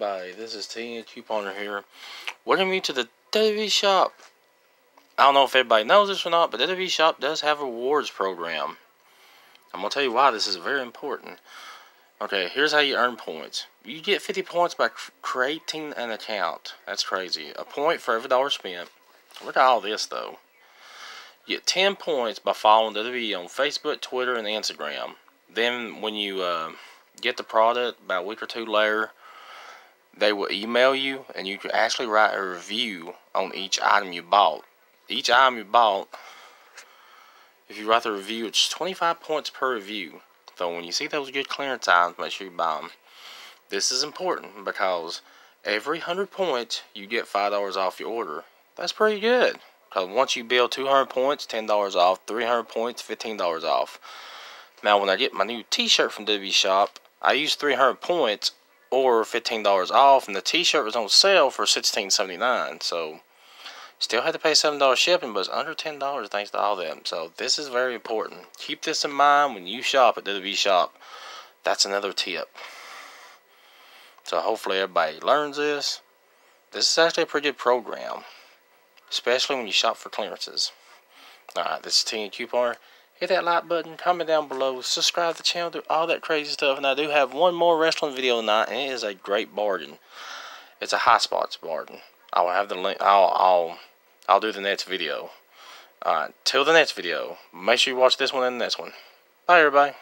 everybody, this is T Couponer here. Welcome you to the WWE Shop. I don't know if everybody knows this or not, but WWE Shop does have a rewards program. I'm going to tell you why this is very important. Okay, here's how you earn points. You get 50 points by creating an account. That's crazy. A point for every dollar spent. Look at all this, though. You get 10 points by following WWE on Facebook, Twitter, and Instagram. Then when you... Uh, get the product about a week or two later, they will email you and you can actually write a review on each item you bought. Each item you bought, if you write the review, it's 25 points per review. So when you see those good clearance items, make sure you buy them. This is important because every 100 points, you get $5 off your order. That's pretty good. Because once you build 200 points, $10 off. 300 points, $15 off. Now, when I get my new t-shirt from WWE Shop, I use 300 points or $15 off, and the t-shirt was on sale for $16.79. So, still had to pay $7 shipping, but it's under $10 thanks to all them. So, this is very important. Keep this in mind when you shop at WWE Shop. That's another tip. So, hopefully everybody learns this. This is actually a pretty good program, especially when you shop for clearances. Alright, this is T Couponer hit that like button, comment down below, subscribe to the channel, do all that crazy stuff. And I do have one more wrestling video tonight, and it is a great bargain. It's a Highspots bargain. I'll have the link. I'll I'll I'll do the next video. Alright, till the next video. Make sure you watch this one and the next one. Bye, everybody.